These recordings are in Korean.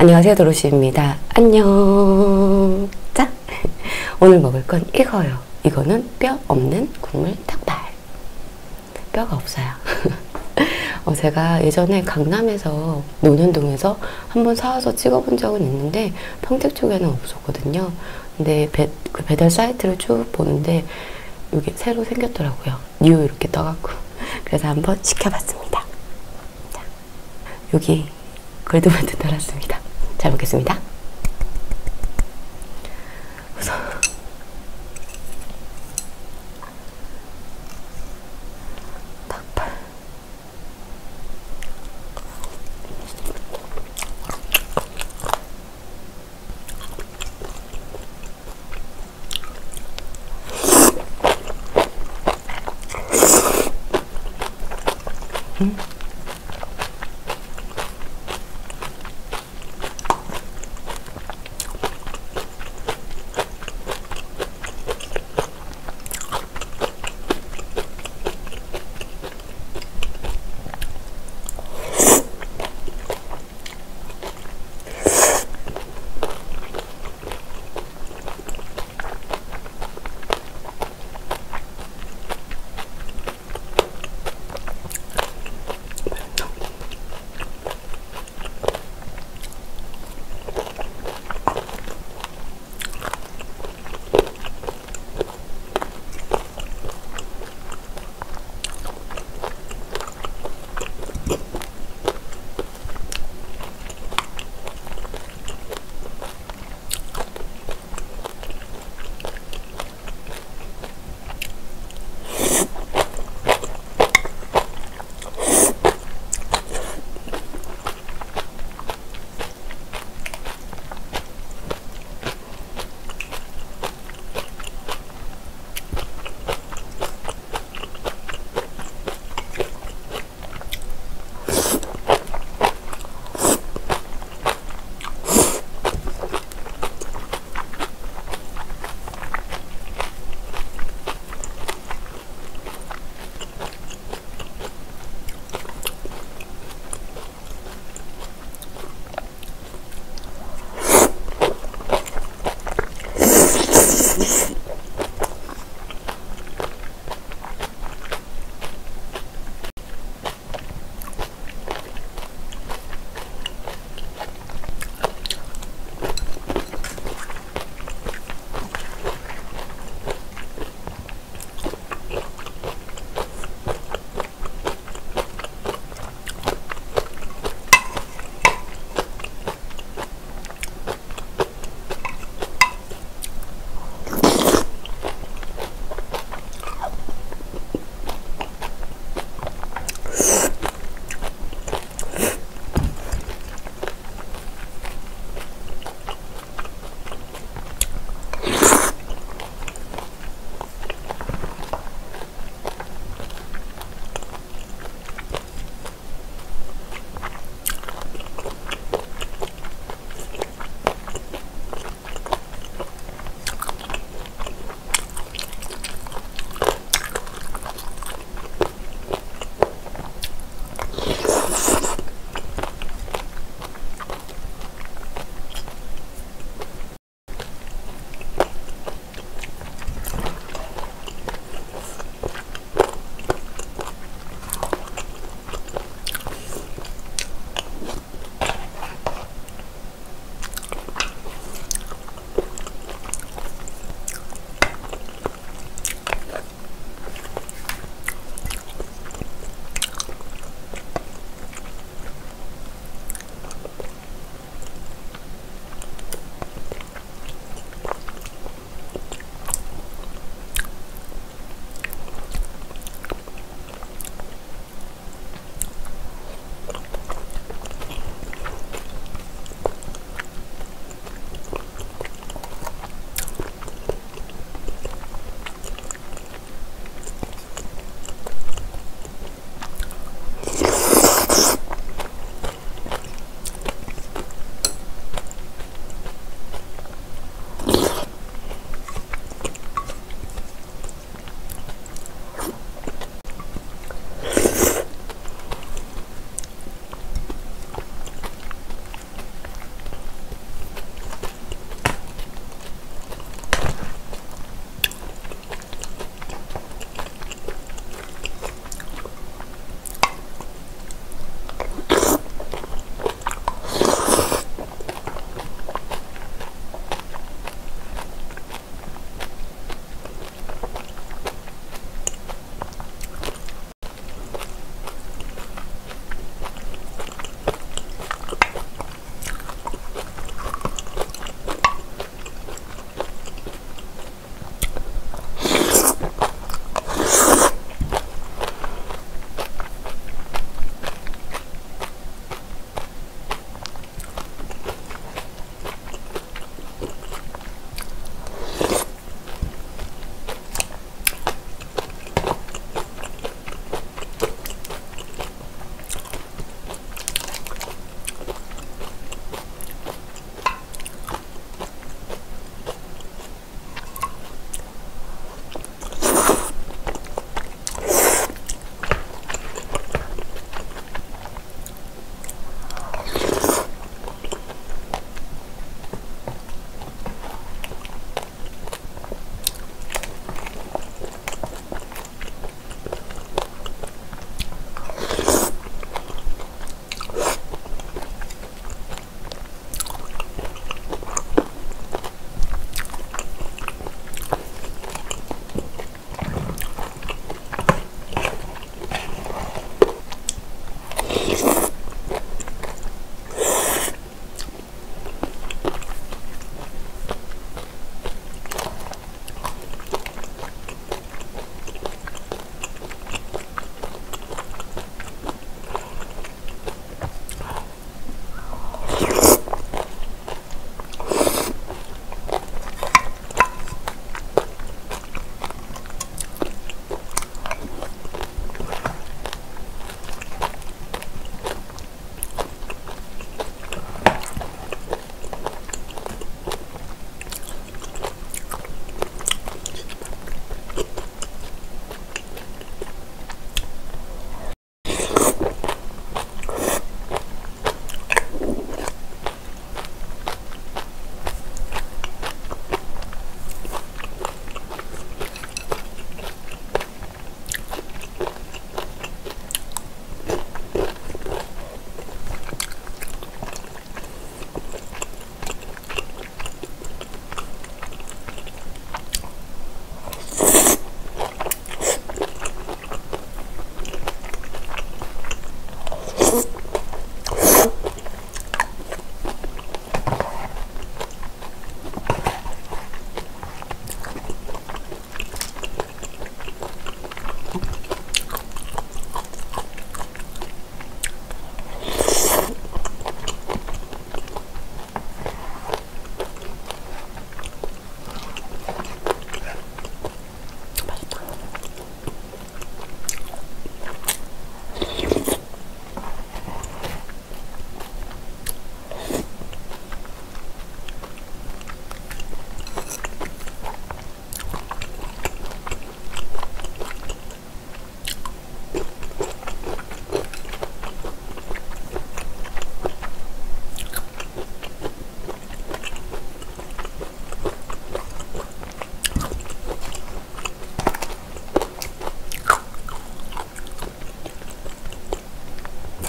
안녕하세요 도로시입니다. 안녕. 자, 오늘 먹을 건 이거요. 이거는 뼈 없는 국물 닭발. 뼈가 없어요. 어, 제가 예전에 강남에서 논현동에서 한번 사와서 찍어본 적은 있는데 평택 쪽에는 없었거든요. 근데 배, 그 배달 사이트를 쭉 보는데 이게 새로 생겼더라고요. new 이렇게 떠갖고 그래서 한번 시켜봤습니다. 자, 여기 골드만두 달았습니다. 잘 먹겠습니다. 음.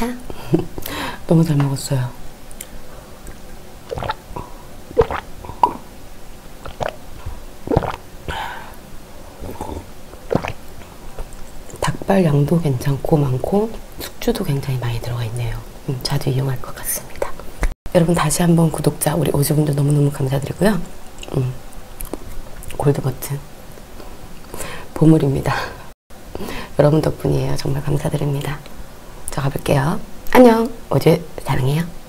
너무 잘 먹었어요. 닭발 양도 괜찮고 많고 숙주도 굉장히 많이 들어가 있네요. 음, 자주 이용할 것 같습니다. 여러분 다시 한번 구독자 우리 오지분들 너무너무 감사드리고요. 음, 골드 버튼 보물입니다. 여러분 덕분이에요. 정말 감사드립니다. 저 가볼게요. 안녕. 오즈 사랑해요.